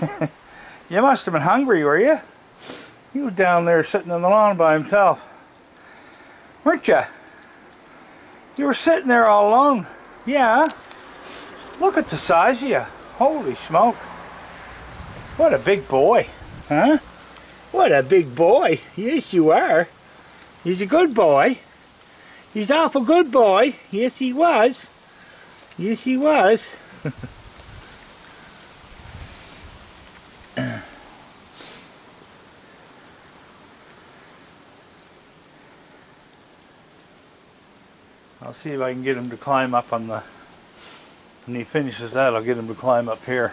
you must have been hungry, were you? He was down there sitting on the lawn by himself. Weren't you? You were sitting there all alone. Yeah. Look at the size of you. Holy smoke. What a big boy. Huh? What a big boy. Yes, you are. He's a good boy. He's awful good boy. Yes, he was. Yes, he was. see if I can get him to climb up on the, when he finishes that, I'll get him to climb up here.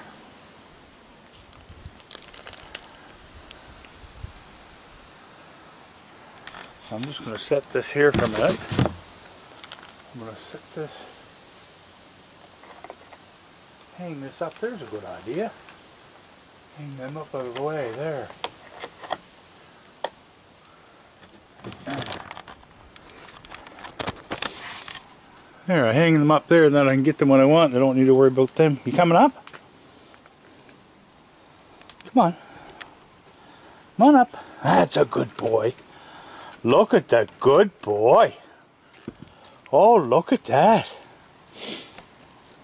I'm just going to set this here for a minute. I'm going to set this, hang this up, there's a good idea. Hang them up out of the way, there. There, I hang them up there and then I can get them when I want. I don't need to worry about them. You coming up? Come on. Come on up. That's a good boy. Look at that good boy. Oh, look at that.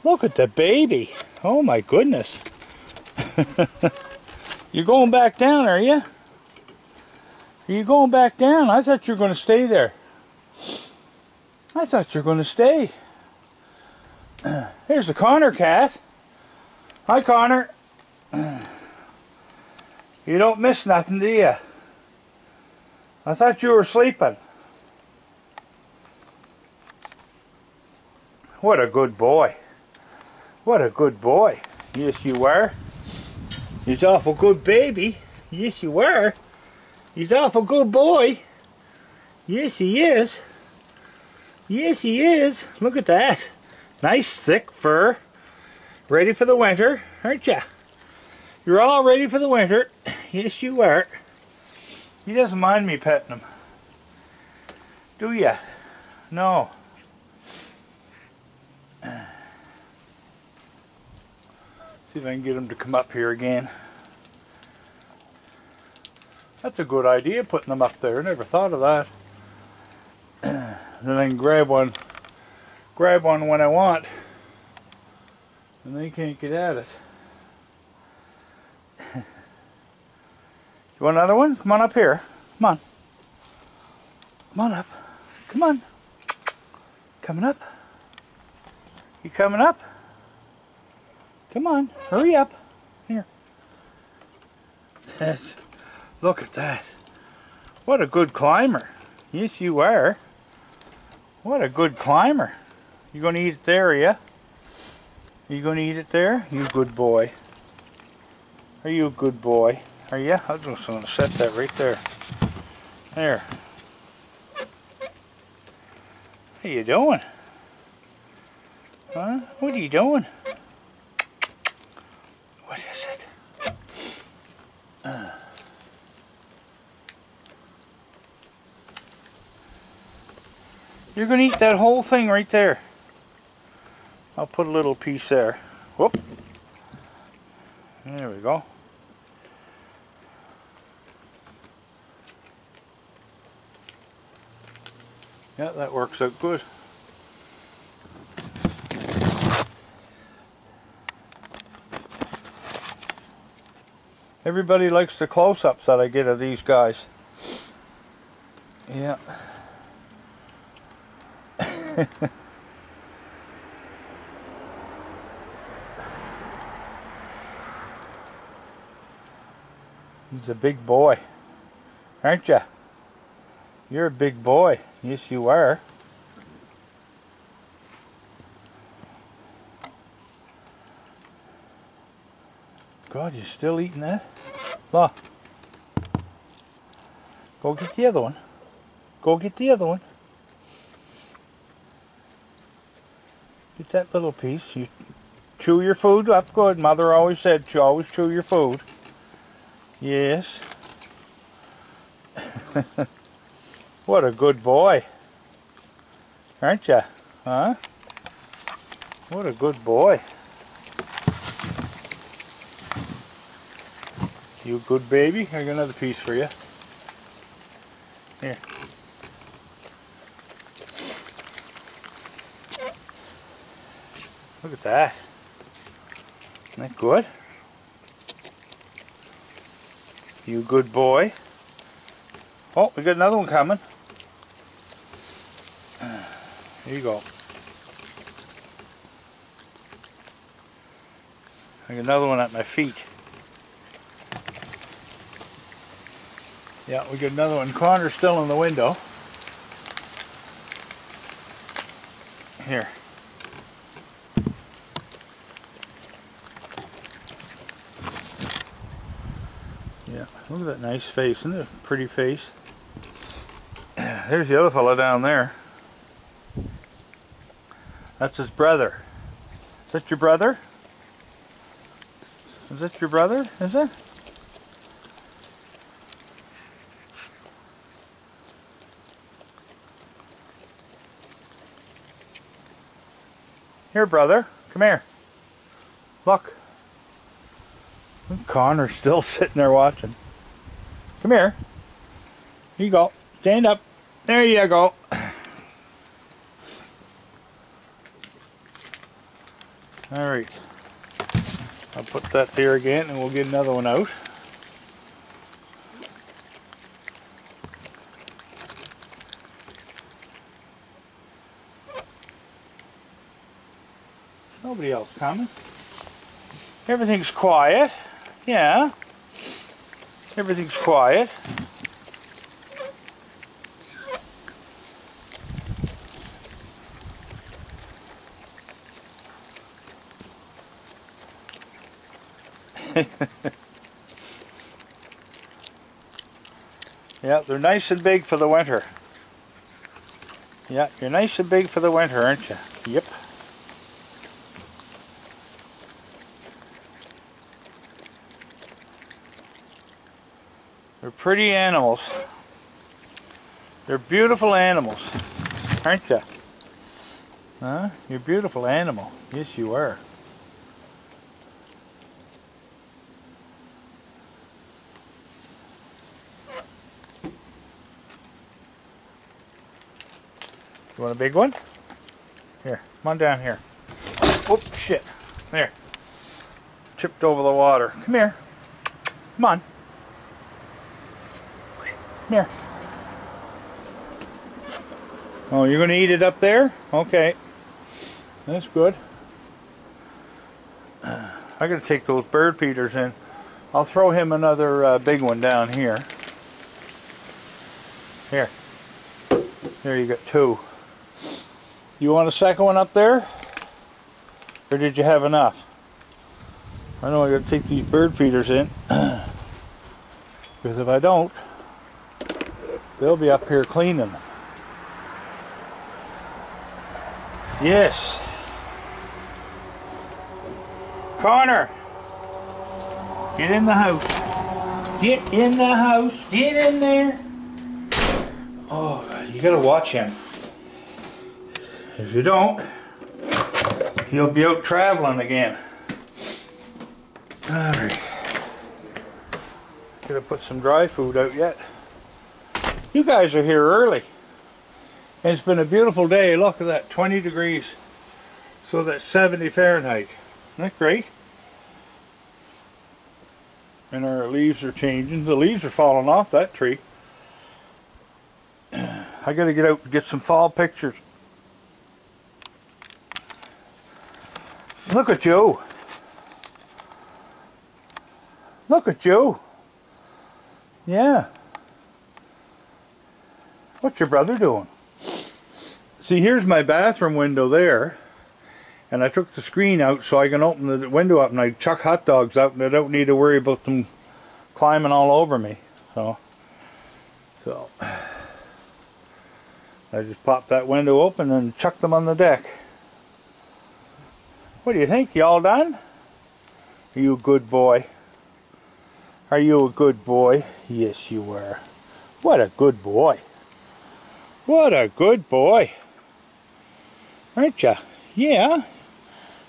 Look at the baby. Oh my goodness. You're going back down, are you? Are you going back down? I thought you were going to stay there. I thought you were going to stay. Here's the Connor cat. Hi, Connor. You don't miss nothing, do you? I thought you were sleeping. What a good boy. What a good boy. Yes, you were. He's awful good baby. Yes, you were. He's awful good boy. Yes, he is. Yes, he is. Look at that. Nice thick fur. Ready for the winter, aren't you? You're all ready for the winter. Yes, you are. He doesn't mind me petting him. Do ya? No. See if I can get him to come up here again. That's a good idea, putting them up there. Never thought of that. Then I can grab one, grab one when I want, and they can't get at it. you want another one? Come on up here. Come on. Come on up. Come on. Coming up. You coming up? Come on. Hurry up. Here. That's, Look at that. What a good climber. Yes, you are. What a good climber. You going to eat it there, are you? To eat it there? You good boy. Are you a good boy? Are you? I was just to set that right there. There. Are you doing? Huh? What are you doing? What is it? Uh. You're going to eat that whole thing right there. I'll put a little piece there. Whoop. There we go. Yeah, that works out good. Everybody likes the close-ups that I get of these guys. Yeah. He's a big boy, aren't you? You're a big boy. Yes, you are. God, you're still eating that? Look. Go get the other one. Go get the other one. That little piece. You chew your food up good. Mother always said you always chew your food. Yes. what a good boy. Aren't you? Huh? What a good boy. You good baby? I got another piece for you. Here. Look at that. Isn't that good? You good boy. Oh, we got another one coming. Here you go. I got another one at my feet. Yeah, we got another one. Connor's still in the window. Here. Yeah, look at that nice face. Isn't it a pretty face? There's the other fellow down there. That's his brother. Is that your brother? Is that your brother? Is it? Here, brother. Come here. Look. Connor's still sitting there watching. Come here. Here you go. Stand up. There you go. Alright. I'll put that there again and we'll get another one out. Nobody else coming. Everything's quiet. Yeah. Everything's quiet. yeah, they're nice and big for the winter. Yeah, you're nice and big for the winter, aren't you? Yep. Pretty animals. They're beautiful animals, aren't you? Huh? You're a beautiful animal. Yes, you are. You want a big one? Here, come on down here. Whoop, shit. There. Chipped over the water. Come here. Come on. Here. Oh, you're going to eat it up there? Okay. That's good. I got to take those bird feeders in. I'll throw him another uh, big one down here. Here. There you got two. You want a second one up there? Or did you have enough? I know I gotta take these bird feeders in. because if I don't, they'll be up here cleaning. Yes. Connor! Get in the house. Get in the house. Get in there. Oh, you gotta watch him. If you don't, he'll be out traveling again. Alright. Gotta put some dry food out yet. You guys are here early. And it's been a beautiful day. Look at that, 20 degrees. So that's 70 Fahrenheit. Isn't that great? And our leaves are changing. The leaves are falling off that tree. I gotta get out and get some fall pictures. Look at Joe. Look at Joe. Yeah. What's your brother doing? See, here's my bathroom window there. And I took the screen out so I can open the window up and I chuck hot dogs out and I don't need to worry about them climbing all over me. So, so I just pop that window open and chuck them on the deck. What do you think? You all done? Are you a good boy? Are you a good boy? Yes, you were. What a good boy. What a good boy. Aren't you? Yeah.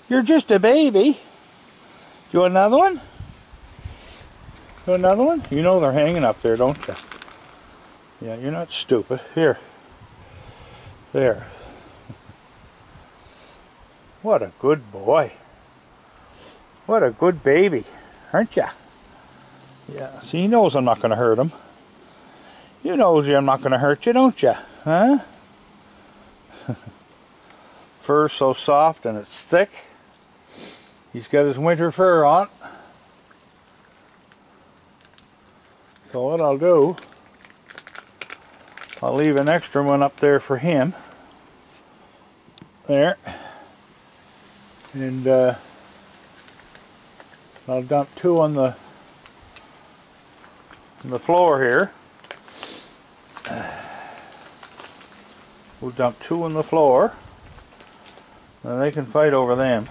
You're just a baby. You want another one? Another one? You know they're hanging up there, don't you? Yeah, you're not stupid. Here. There. What a good boy. What a good baby. Aren't ya? Yeah, see, he knows I'm not going to hurt him. You knows I'm not going to hurt you, don't you? Huh? Fur so soft and it's thick. He's got his winter fur on. So what I'll do, I'll leave an extra one up there for him. There. And uh, I'll dump two on the on the floor here. We'll dump two on the floor. And they can fight over them.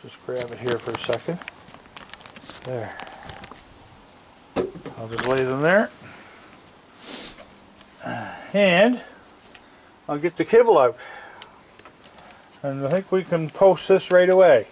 Just grab it here for a second. There. I'll just lay them there. And I'll get the kibble out. And I think we can post this right away.